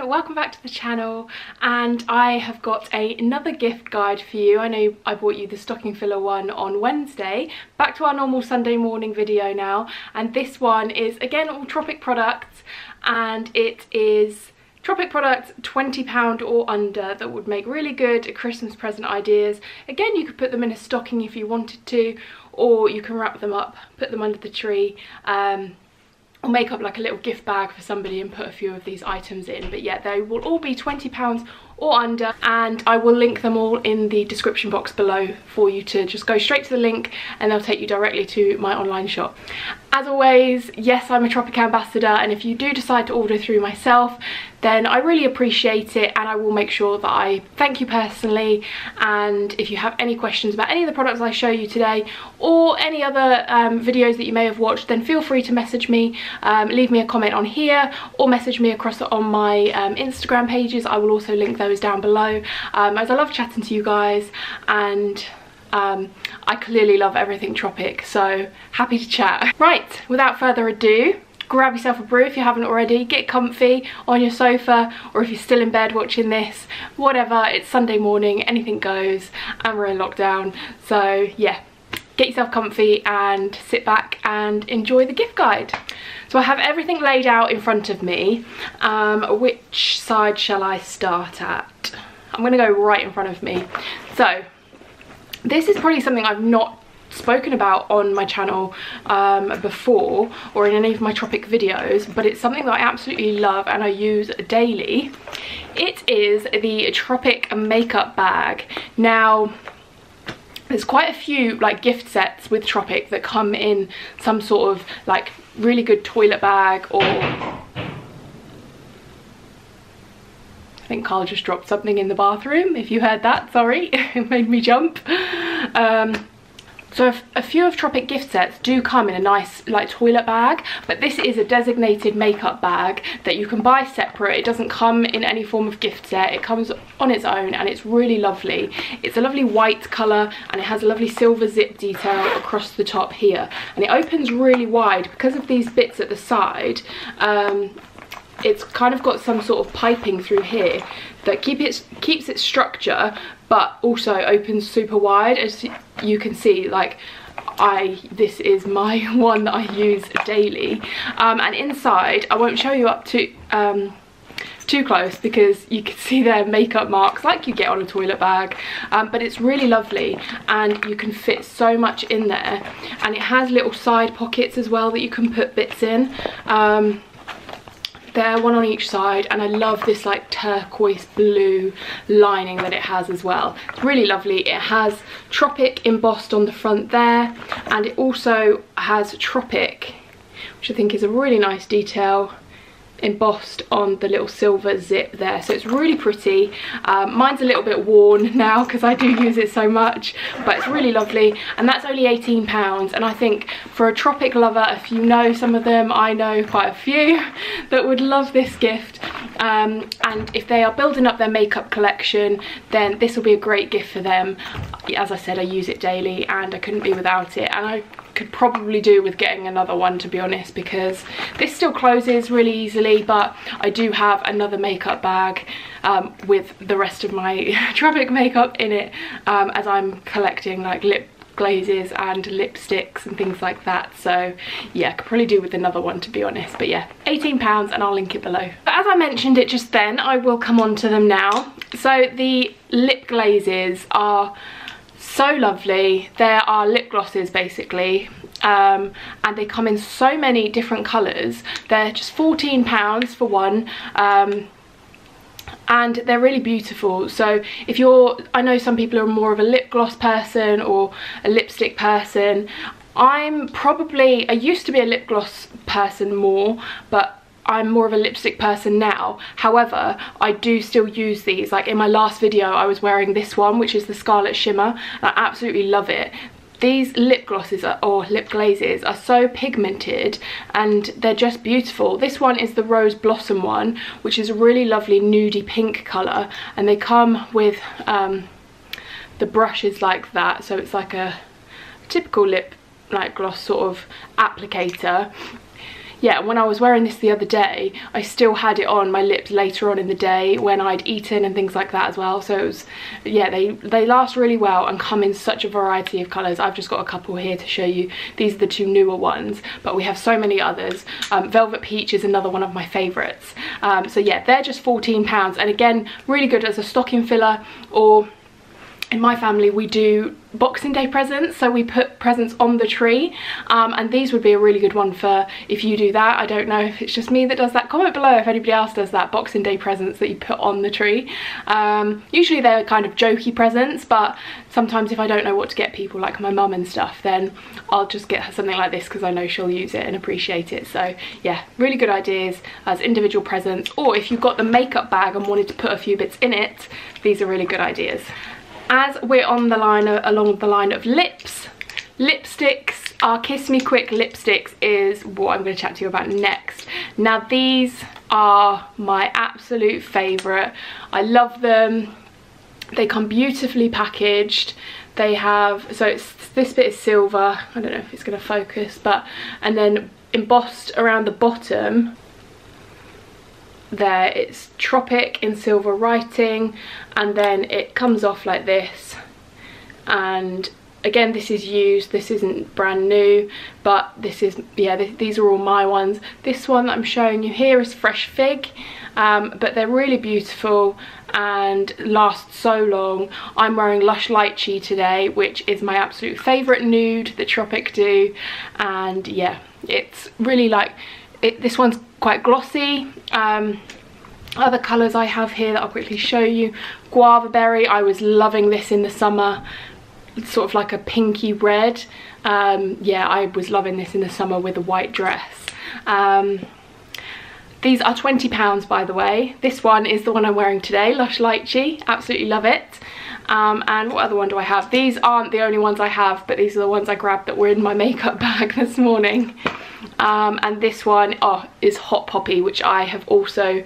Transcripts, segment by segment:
everyone welcome back to the channel. And I have got a, another gift guide for you. I know I bought you the stocking filler one on Wednesday. Back to our normal Sunday morning video now. And this one is again all Tropic products. And it is Tropic products £20 or under that would make really good Christmas present ideas. Again, you could put them in a stocking if you wanted to, or you can wrap them up, put them under the tree. Um, or make up like a little gift bag for somebody and put a few of these items in. But yeah they will all be 20 pounds or under and I will link them all in the description box below for you to just go straight to the link and they'll take you directly to my online shop. As always, yes I'm a Tropic ambassador and if you do decide to order through myself then I really appreciate it and I will make sure that I thank you personally and if you have any questions about any of the products I show you today or any other um, videos that you may have watched then feel free to message me, um, leave me a comment on here or message me across on my um, Instagram pages. I will also link those down below um, as I love chatting to you guys and um, I clearly love everything tropic so happy to chat. Right without further ado grab yourself a brew if you haven't already, get comfy on your sofa or if you're still in bed watching this, whatever, it's Sunday morning, anything goes and we're in lockdown. So yeah, get yourself comfy and sit back and enjoy the gift guide. So I have everything laid out in front of me. Um, which side shall I start at? I'm gonna go right in front of me. So this is probably something I've not spoken about on my channel um, before or in any of my tropic videos but it's something that I absolutely love and I use daily. It is the Tropic makeup bag. Now there's quite a few like gift sets with Tropic that come in some sort of like really good toilet bag or I think Carl just dropped something in the bathroom if you heard that sorry it made me jump. Um, so a few of Tropic gift sets do come in a nice like toilet bag, but this is a designated makeup bag that you can buy separate. It doesn't come in any form of gift set. It comes on its own and it's really lovely. It's a lovely white colour and it has a lovely silver zip detail across the top here. And it opens really wide because of these bits at the side. Um, it's kind of got some sort of piping through here that keep it, keeps its structure but also opens super wide. As you can see like I this is my one that I use daily. Um, and inside I won't show you up to um, too close because you can see their makeup marks like you get on a toilet bag. Um, but it's really lovely and you can fit so much in there. And it has little side pockets as well that you can put bits in. Um, there one on each side and I love this like turquoise blue lining that it has as well. It's really lovely. It has tropic embossed on the front there and it also has tropic which I think is a really nice detail embossed on the little silver zip there. So it's really pretty. Um, mine's a little bit worn now because I do use it so much but it's really lovely. And that's only 18 pounds. And I think for a tropic lover if you know some of them I know quite a few that would love this gift. Um, and if they are building up their makeup collection then this will be a great gift for them. As I said I use it daily and I couldn't be without it. And I could probably do with getting another one to be honest because this still closes really easily but I do have another makeup bag um, with the rest of my tropic makeup in it um, as I'm collecting like lip glazes and lipsticks and things like that. So yeah could probably do with another one to be honest. But yeah 18 pounds and I'll link it below. But as I mentioned it just then I will come on to them now. So the lip glazes are so lovely. There are lip glosses basically um, and they come in so many different colours. They're just £14 for one. Um, and they're really beautiful so if you're I know some people are more of a lip gloss person or a lipstick person I'm probably I used to be a lip gloss person more but I'm more of a lipstick person now. However, I do still use these. Like in my last video, I was wearing this one, which is the Scarlet Shimmer. I absolutely love it. These lip glosses are, or lip glazes are so pigmented and they're just beautiful. This one is the Rose Blossom one, which is a really lovely nudie pink colour. And they come with um, the brushes like that. So it's like a typical lip like gloss sort of applicator yeah, when I was wearing this the other day, I still had it on my lips later on in the day when I'd eaten and things like that as well. So it was, yeah, they, they last really well and come in such a variety of colours. I've just got a couple here to show you. These are the two newer ones, but we have so many others. Um, Velvet Peach is another one of my favourites. Um, so yeah, they're just £14. And again, really good as a stocking filler or in my family we do boxing day presents so we put presents on the tree um, and these would be a really good one for if you do that. I don't know if it's just me that does that. Comment below if anybody else does that boxing day presents that you put on the tree. Um, usually they're kind of jokey presents but sometimes if i don't know what to get people like my mum and stuff then i'll just get her something like this because i know she'll use it and appreciate it. So yeah really good ideas as individual presents or if you've got the makeup bag and wanted to put a few bits in it these are really good ideas as we're on the line of, along the line of lips lipsticks our kiss me quick lipsticks is what i'm going to chat to you about next. Now these are my absolute favorite. I love them. They come beautifully packaged. They have so it's this bit is silver. I don't know if it's going to focus but and then embossed around the bottom there it's tropic in silver writing and then it comes off like this. And again this is used this isn't brand new but this is yeah th these are all my ones. This one that i'm showing you here is fresh fig um, but they're really beautiful and last so long. I'm wearing lush lychee today which is my absolute favorite nude that tropic do and yeah it's really like it, this one's quite glossy. Um, other colours I have here that I'll quickly show you. Guava berry I was loving this in the summer. It's sort of like a pinky red. Um, yeah I was loving this in the summer with a white dress. Um, these are 20 pounds by the way. This one is the one I'm wearing today Lush Lychee. Absolutely love it um, and what other one do I have these aren't the only ones I have but these are the ones I grabbed that were in my makeup bag this morning um, and this one oh, is Hot Poppy, which I have also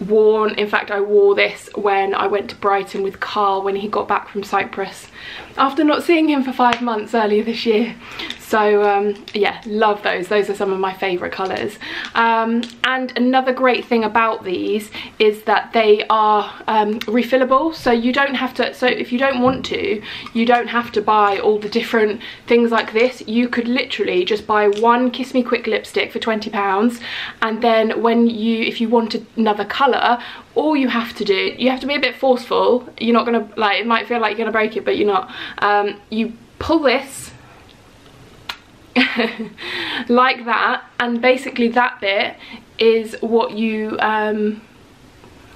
worn. In fact, I wore this when I went to Brighton with Carl when he got back from Cyprus after not seeing him for five months earlier this year. So um, yeah, love those. Those are some of my favourite colours. Um, and another great thing about these is that they are um, refillable. So you don't have to, so if you don't want to, you don't have to buy all the different things like this. You could literally just buy one Kiss Me Quick lipstick for £20 and then when you, if you want another colour, all you have to do, you have to be a bit forceful. You're not gonna, like, it might feel like you're gonna break it, but you're not. Um, you pull this like that and basically that bit is what you um,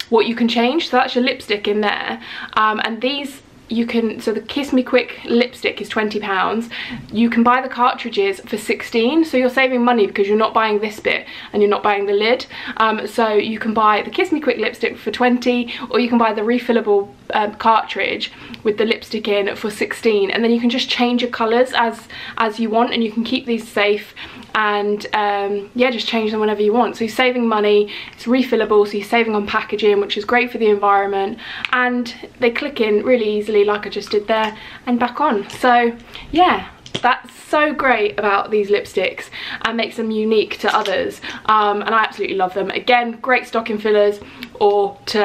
what you can change. So that's your lipstick in there. Um, and these you can so the kiss me quick lipstick is 20 pounds. You can buy the cartridges for 16 so you're saving money because you're not buying this bit and you're not buying the lid. Um, so you can buy the kiss me quick lipstick for 20 or you can buy the refillable um, cartridge with the lipstick in for 16 and then you can just change your colors as as you want and you can keep these safe and um, yeah just change them whenever you want. So you're saving money it's refillable so you're saving on packaging which is great for the environment and they click in really easily like I just did there and back on. So yeah that's so great about these lipsticks and makes them unique to others um, and I absolutely love them. Again great stocking fillers or to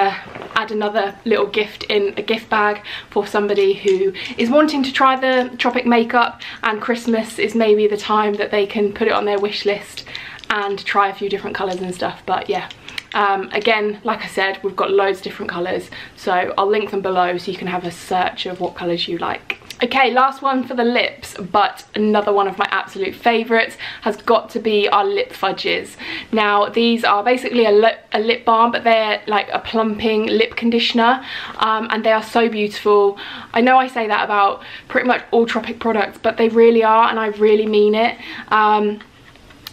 add another little gift in a gift bag for somebody who is wanting to try the Tropic makeup and Christmas is maybe the time that they can put it on their wish list and try a few different colours and stuff but yeah. Um, again like I said we've got loads of different colours so I'll link them below so you can have a search of what colours you like Okay, last one for the lips, but another one of my absolute favourites has got to be our lip fudges. Now, these are basically a lip, a lip balm, but they're like a plumping lip conditioner, um, and they are so beautiful. I know I say that about pretty much all Tropic products, but they really are, and I really mean it. Um,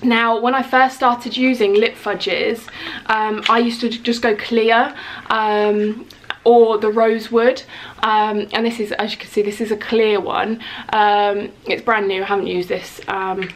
now, when I first started using lip fudges, um, I used to just go clear um, or the rosewood. Um, and this is as you can see this is a clear one. Um, it's brand new I haven't used this um,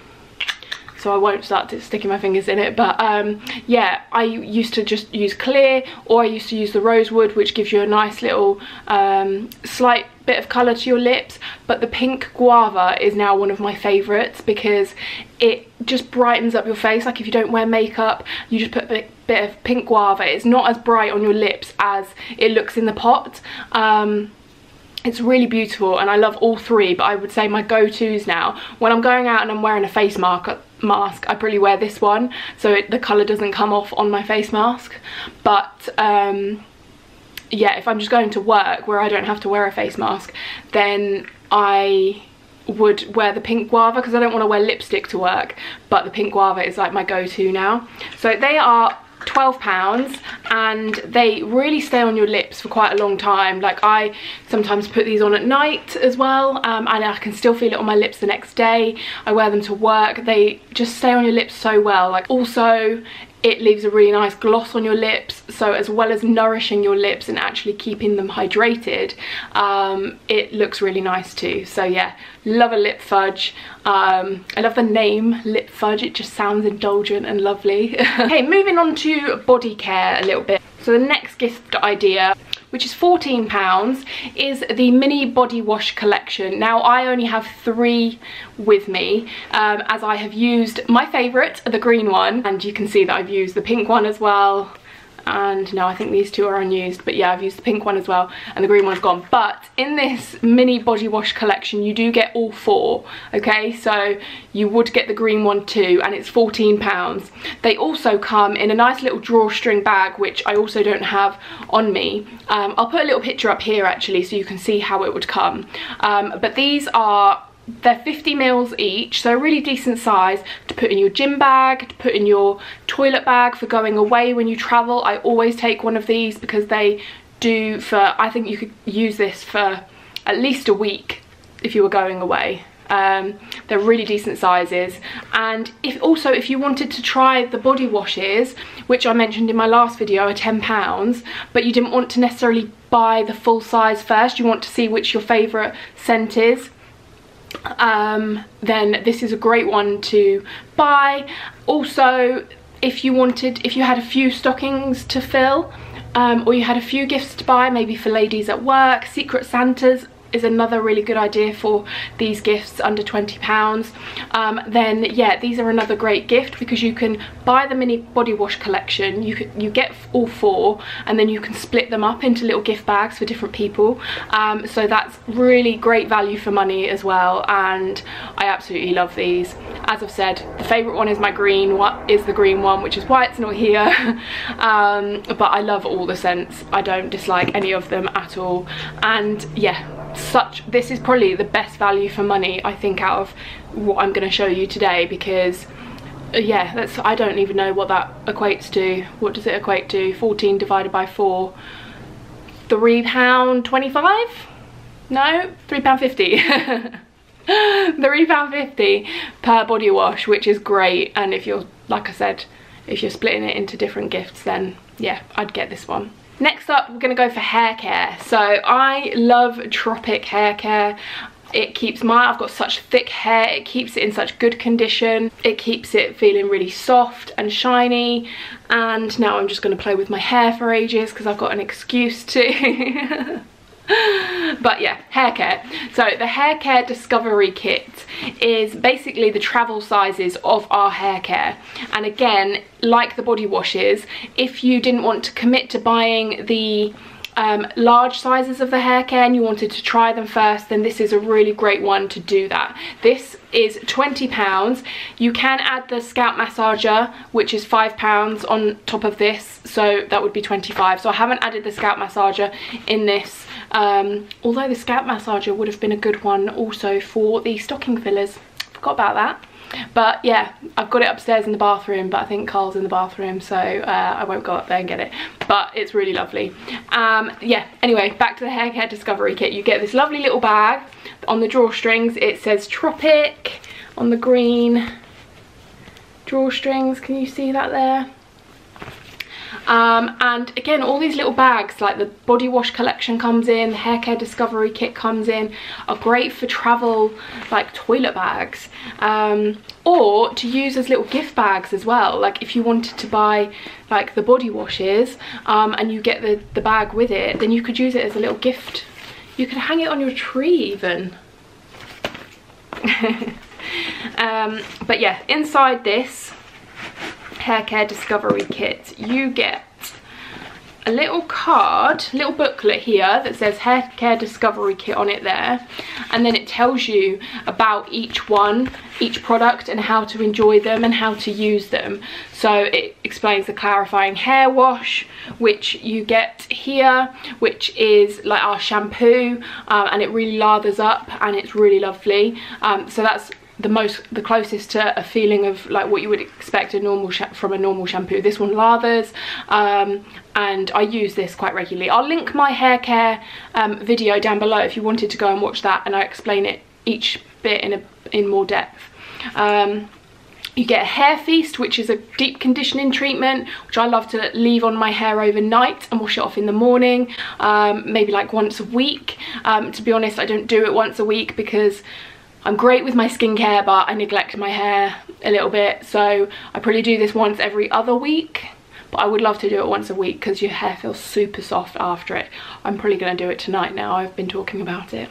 so I won't start sticking my fingers in it but um, yeah I used to just use clear or I used to use the rosewood which gives you a nice little um, slight bit of colour to your lips but the pink guava is now one of my favourites because it just brightens up your face. Like if you don't wear makeup you just put a bit, of pink guava. It's not as bright on your lips as it looks in the pot um, it's really beautiful and I love all three but I would say my go-to's now when I'm going out and I'm wearing a face mask mask I probably wear this one so it, the colour doesn't come off on my face mask. But um, yeah if I'm just going to work where I don't have to wear a face mask then I would wear the pink guava because I don't want to wear lipstick to work but the pink guava is like my go-to now. So they are 12 pounds and they really stay on your lips for quite a long time. Like I sometimes put these on at night as well um, and I can still feel it on my lips the next day. I wear them to work. They just stay on your lips so well. Like also it leaves a really nice gloss on your lips. So as well as nourishing your lips and actually keeping them hydrated um, it looks really nice too. So yeah love a lip fudge. Um, I love the name lip fudge. It just sounds indulgent and lovely. Okay moving on to body care a little bit. So the next gift idea which is £14, is the mini body wash collection. Now I only have three with me um, as I have used my favourite, the green one, and you can see that I've used the pink one as well and no I think these two are unused but yeah I've used the pink one as well and the green one's gone. But in this mini body wash collection you do get all four okay? So you would get the green one too and it's 14 pounds. They also come in a nice little drawstring bag which I also don't have on me. Um, I'll put a little picture up here actually so you can see how it would come. Um, but these are they're 50 mils each, so a really decent size to put in your gym bag, to put in your toilet bag for going away when you travel. I always take one of these because they do for, I think you could use this for at least a week if you were going away. Um, they're really decent sizes and if also if you wanted to try the body washes which I mentioned in my last video are £10 but you didn't want to necessarily buy the full size first you want to see which your favourite scent is um, then this is a great one to buy. Also, if you wanted, if you had a few stockings to fill, um, or you had a few gifts to buy, maybe for ladies at work, Secret Santas is another really good idea for these gifts under 20 pounds. Um, then yeah these are another great gift because you can buy the mini body wash collection. You you get all four and then you can split them up into little gift bags for different people. Um, so that's really great value for money as well and I absolutely love these. As I've said the favorite one is my green what is the green one which is why it's not here. Um, but I love all the scents. I don't dislike any of them at all. And yeah such this is probably the best value for money I think out of what I'm going to show you today because uh, yeah that's I don't even know what that equates to. What does it equate to? 14 divided by 4 three pound 25 no three pound 50 three pound 50 per body wash which is great. And if you're like I said if you're splitting it into different gifts then yeah I'd get this one Next up, we're to go for hair care. So I love Tropic hair care. It keeps my, I've got such thick hair, it keeps it in such good condition. It keeps it feeling really soft and shiny. And now I'm just going to play with my hair for ages because I've got an excuse to. but yeah hair care. So the hair care discovery kit is basically the travel sizes of our hair care. And again like the body washes if you didn't want to commit to buying the um, large sizes of the hair care and you wanted to try them first then this is a really great one to do that. This is 20 pounds. You can add the scalp massager which is five pounds on top of this. So that would be 25 so I haven't added the scalp massager in this um, although the scalp massager would have been a good one also for the stocking fillers. Forgot about that. But yeah I've got it upstairs in the bathroom but I think Carl's in the bathroom so uh, I won't go up there and get it. But it's really lovely. Um, yeah anyway back to the hair care discovery kit. You get this lovely little bag. On the drawstrings it says tropic. On the green drawstrings can you see that there Um, and again, all these little bags, like the body wash collection comes in, the hair care discovery kit comes in, are great for travel, like toilet bags. Um, or to use as little gift bags as well. Like if you wanted to buy like the body washes um, and you get the, the bag with it, then you could use it as a little gift. You could hang it on your tree even. um, but yeah, inside this hair care discovery kit, you get a little card, little booklet here that says hair care discovery kit on it there and then it tells you about each one, each product and how to enjoy them and how to use them. So it explains the clarifying hair wash which you get here which is like our shampoo um, and it really lathers up and it's really lovely. Um, so that's the most the closest to a feeling of like what you would expect a normal from a normal shampoo. This one lathers um, and I use this quite regularly. I'll link my hair care um, video down below if you wanted to go and watch that and I explain it each bit in a in more depth. Um, you get a hair feast, which is a deep conditioning treatment, which I love to leave on my hair overnight and wash it off in the morning, um, maybe like once a week. Um, to be honest, I don't do it once a week because I'm great with my skincare, but I neglect my hair a little bit. So I probably do this once every other week. But I would love to do it once a week because your hair feels super soft after it. I'm probably going to do it tonight now. I've been talking about it.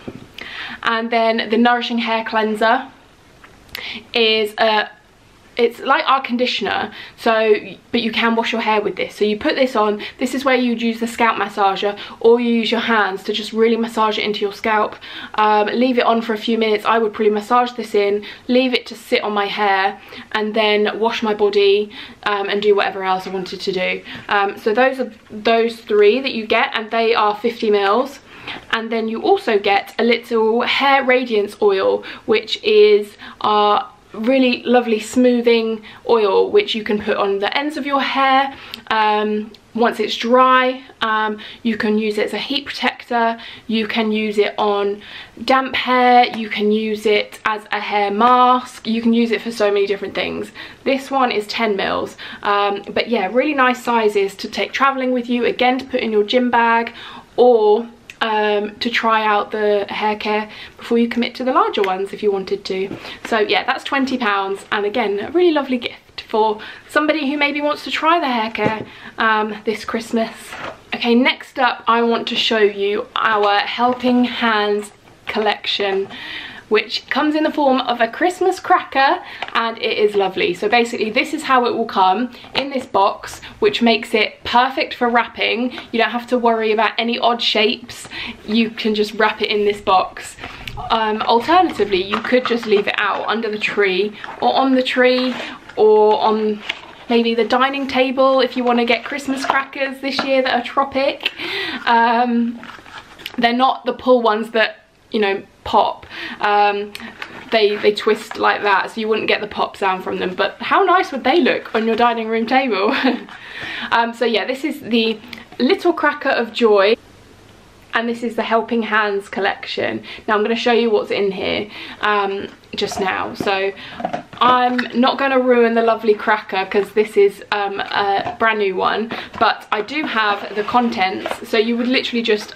And then the Nourishing Hair Cleanser is a it's like our conditioner so but you can wash your hair with this. So you put this on this is where you'd use the scalp massager or you use your hands to just really massage it into your scalp. Um, leave it on for a few minutes. I would probably massage this in leave it to sit on my hair and then wash my body um, and do whatever else I wanted to do. Um, so those are those three that you get and they are 50 mils. And then you also get a little hair radiance oil which is our really lovely smoothing oil which you can put on the ends of your hair. Um, once it's dry um, you can use it as a heat protector. You can use it on damp hair. You can use it as a hair mask. You can use it for so many different things. This one is 10 mils. Um, but yeah really nice sizes to take traveling with you. Again to put in your gym bag or um, to try out the hair care before you commit to the larger ones if you wanted to. So yeah, that's £20 and again, a really lovely gift for somebody who maybe wants to try the hair care um, this Christmas. Okay, next up I want to show you our Helping Hands collection which comes in the form of a Christmas cracker and it is lovely. So basically this is how it will come in this box which makes it perfect for wrapping. You don't have to worry about any odd shapes. You can just wrap it in this box. Um, alternatively, you could just leave it out under the tree or on the tree or on maybe the dining table if you want to get Christmas crackers this year that are tropic. Um, they're not the pull ones that you know pop. Um, they they twist like that so you wouldn't get the pop sound from them but how nice would they look on your dining room table? Um, so yeah this is the little cracker of joy and this is the helping hands collection. Now i'm going to show you what's in here um, just now. So i'm not going to ruin the lovely cracker because this is um, a brand new one but i do have the contents so you would literally just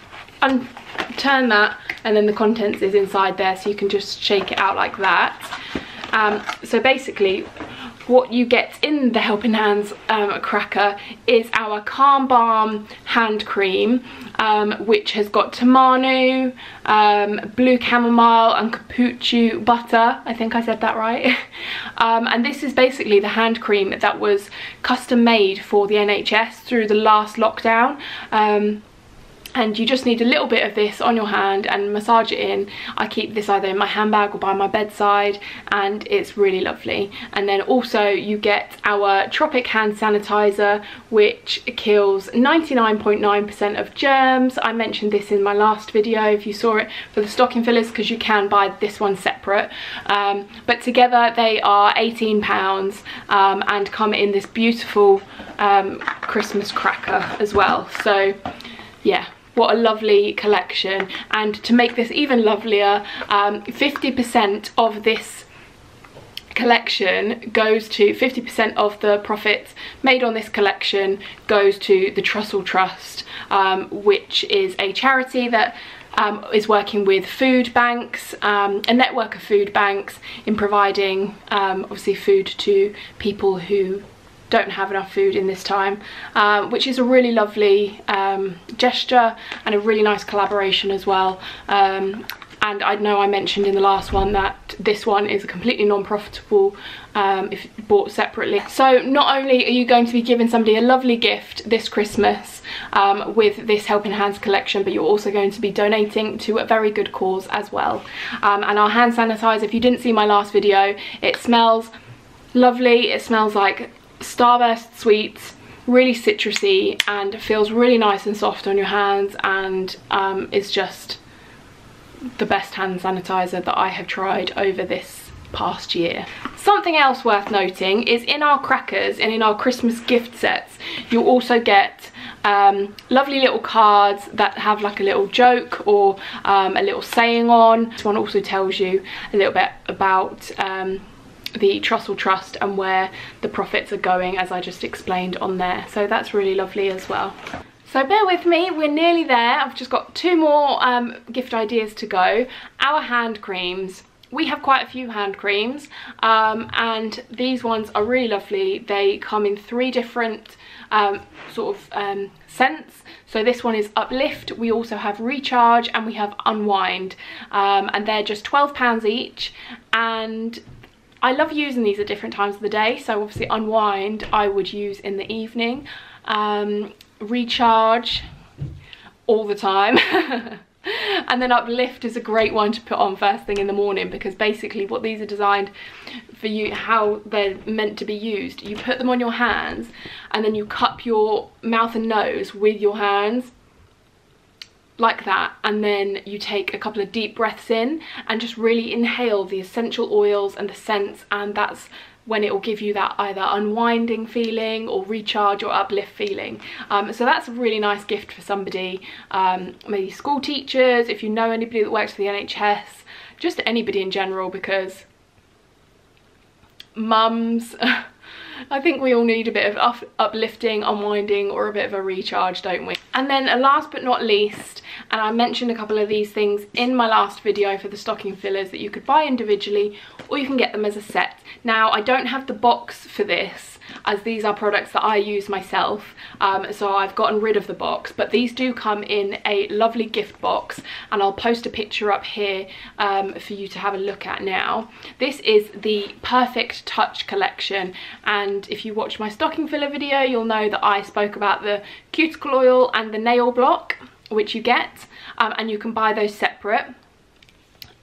turn that and then the contents is inside there so you can just shake it out like that um, so basically what you get in the Helping Hands um, cracker is our Calm Balm hand cream um, which has got tamanu, um, blue chamomile and capuchu butter, I think I said that right. Um, and this is basically the hand cream that was custom made for the NHS through the last lockdown. And you just need a little bit of this on your hand and massage it in. I keep this either in my handbag or by my bedside and it's really lovely. And then also you get our Tropic hand sanitizer which kills 99.9% .9 of germs. I mentioned this in my last video if you saw it for the stocking fillers because you can buy this one separate. Um, but together they are 18 pounds um, and come in this beautiful um, Christmas cracker as well. So yeah what a lovely collection. And to make this even lovelier 50% um, of this collection goes to 50% of the profits made on this collection goes to the Trussell Trust um, which is a charity that um, is working with food banks, um, a network of food banks in providing um, obviously food to people who don't have enough food in this time, um, which is a really lovely um, gesture and a really nice collaboration as well. Um, and I know I mentioned in the last one that this one is a completely non-profitable um, if bought separately. So not only are you going to be giving somebody a lovely gift this Christmas um, with this Helping Hands collection, but you're also going to be donating to a very good cause as well. Um, and our hand sanitizer, if you didn't see my last video, it smells lovely. It smells like Starburst sweets really citrusy and feels really nice and soft on your hands and um, is just the best hand sanitizer that I have tried over this past year. Something else worth noting is in our crackers and in our Christmas gift sets, you'll also get um, lovely little cards that have like a little joke or um, a little saying on. This one also tells you a little bit about um, the Trussell Trust and where the profits are going as I just explained on there. So that's really lovely as well. So bear with me, we're nearly there. I've just got two more um, gift ideas to go. Our hand creams. We have quite a few hand creams um, and these ones are really lovely. They come in three different um, sort of um, scents. So this one is Uplift, we also have Recharge and we have Unwind um, and they're just £12 each and I love using these at different times of the day. So obviously Unwind I would use in the evening. Um, recharge all the time. and then uplift is a great one to put on first thing in the morning because basically what these are designed for you how they're meant to be used you put them on your hands and then you cup your mouth and nose with your hands like that and then you take a couple of deep breaths in and just really inhale the essential oils and the scents and that's when it will give you that either unwinding feeling or recharge or uplift feeling. Um, so that's a really nice gift for somebody, um, maybe school teachers, if you know anybody that works for the NHS, just anybody in general because mums, I think we all need a bit of up uplifting, unwinding or a bit of a recharge, don't we? And then last but not least, and I mentioned a couple of these things in my last video for the stocking fillers that you could buy individually or you can get them as a set. Now I don't have the box for this as these are products that I use myself um, so I've gotten rid of the box but these do come in a lovely gift box and I'll post a picture up here um, for you to have a look at now. This is the Perfect Touch collection and if you watch my stocking filler video you'll know that I spoke about the cuticle oil and the nail block which you get um, and you can buy those separate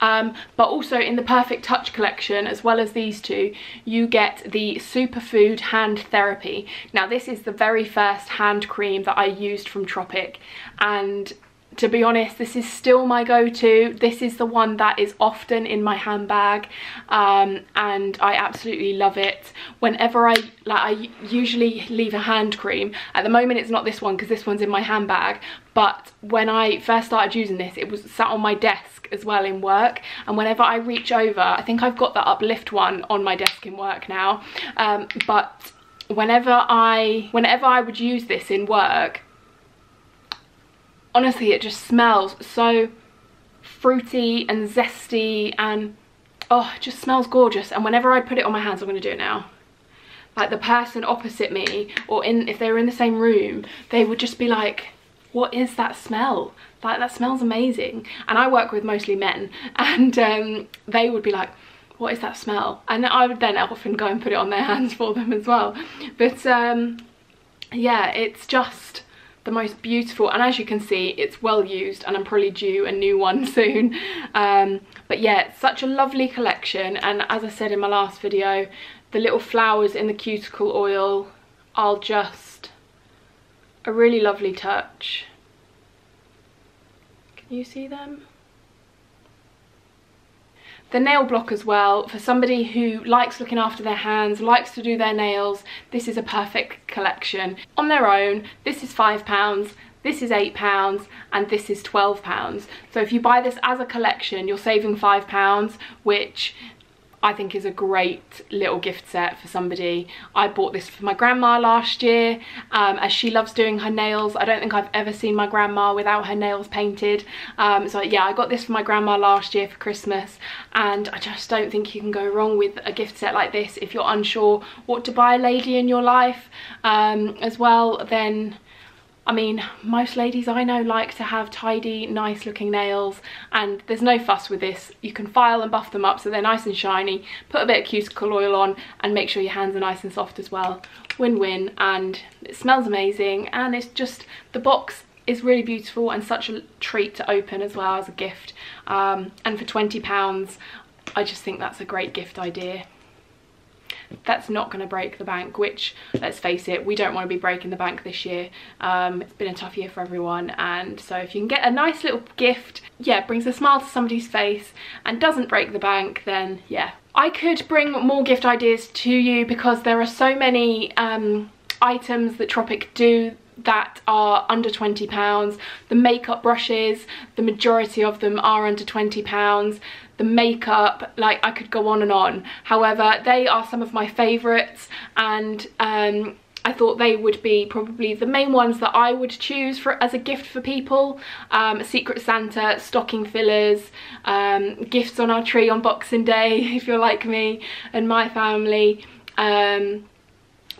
um, but also in the Perfect Touch collection, as well as these two, you get the Superfood Hand Therapy. Now this is the very first hand cream that I used from Tropic. And to be honest this is still my go-to. This is the one that is often in my handbag. Um, and I absolutely love it. Whenever I like I usually leave a hand cream. At the moment it's not this one because this one's in my handbag. But when I first started using this it was sat on my desk as well in work. And whenever I reach over I think I've got the uplift one on my desk in work now. Um, but whenever I whenever I would use this in work honestly it just smells so fruity and zesty and oh just smells gorgeous. And whenever I put it on my hands I'm going to do it now. Like the person opposite me or in if they were in the same room they would just be like what is that smell like that smells amazing. And I work with mostly men. And um, they would be like what is that smell? And I would then often go and put it on their hands for them as well. But um, yeah it's just the most beautiful. And as you can see it's well used and I'm probably due a new one soon. Um, but yeah it's such a lovely collection. And as I said in my last video the little flowers in the cuticle oil are just a really lovely touch you see them? The nail block as well, for somebody who likes looking after their hands, likes to do their nails, this is a perfect collection. On their own, this is £5, this is £8 and this is £12. So if you buy this as a collection, you're saving £5, which I think is a great little gift set for somebody. I bought this for my grandma last year um, as she loves doing her nails. I don't think I've ever seen my grandma without her nails painted. Um, so yeah, I got this for my grandma last year for Christmas and I just don't think you can go wrong with a gift set like this if you're unsure what to buy a lady in your life um, as well then I mean, most ladies I know like to have tidy, nice looking nails and there's no fuss with this. You can file and buff them up so they're nice and shiny, put a bit of cuticle oil on and make sure your hands are nice and soft as well. Win-win and it smells amazing and it's just, the box is really beautiful and such a treat to open as well as a gift. Um, and for £20, I just think that's a great gift idea that's not going to break the bank which let's face it we don't want to be breaking the bank this year. Um, it's been a tough year for everyone and so if you can get a nice little gift yeah brings a smile to somebody's face and doesn't break the bank then yeah. I could bring more gift ideas to you because there are so many um, items that Tropic do that are under 20 pounds. The makeup brushes the majority of them are under 20 pounds the makeup, like I could go on and on. However, they are some of my favourites and um, I thought they would be probably the main ones that I would choose for as a gift for people. Um, Secret Santa, stocking fillers, um, gifts on our tree on Boxing Day if you're like me and my family. Um,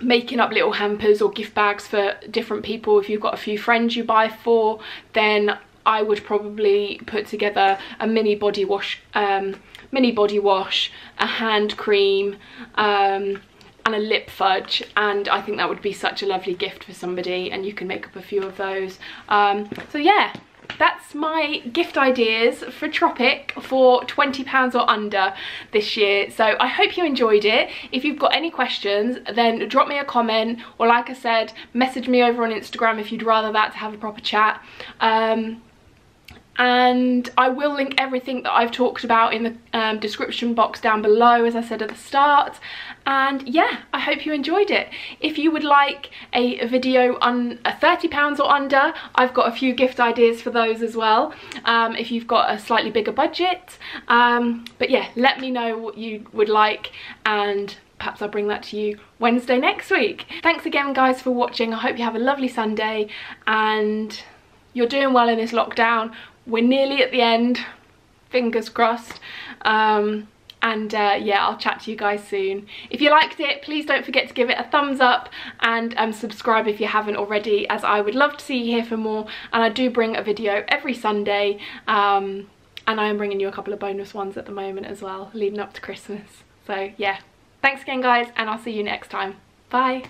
making up little hampers or gift bags for different people if you've got a few friends you buy for then I would probably put together a mini body wash, um, mini body wash, a hand cream, um, and a lip fudge and I think that would be such a lovely gift for somebody and you can make up a few of those. Um, so yeah, that's my gift ideas for Tropic for £20 or under this year. So I hope you enjoyed it. If you've got any questions, then drop me a comment or like I said, message me over on Instagram if you'd rather that to have a proper chat. Um, and I will link everything that I've talked about in the um, description box down below as I said at the start. And yeah I hope you enjoyed it. If you would like a video on a 30 pounds or under I've got a few gift ideas for those as well um, if you've got a slightly bigger budget. Um, but yeah let me know what you would like and perhaps I'll bring that to you Wednesday next week. Thanks again guys for watching. I hope you have a lovely Sunday and you're doing well in this lockdown we're nearly at the end. Fingers crossed. Um, and uh, yeah I'll chat to you guys soon. If you liked it please don't forget to give it a thumbs up and um, subscribe if you haven't already as I would love to see you here for more. And I do bring a video every Sunday um, and I am bringing you a couple of bonus ones at the moment as well leading up to Christmas. So yeah. Thanks again guys and I'll see you next time. Bye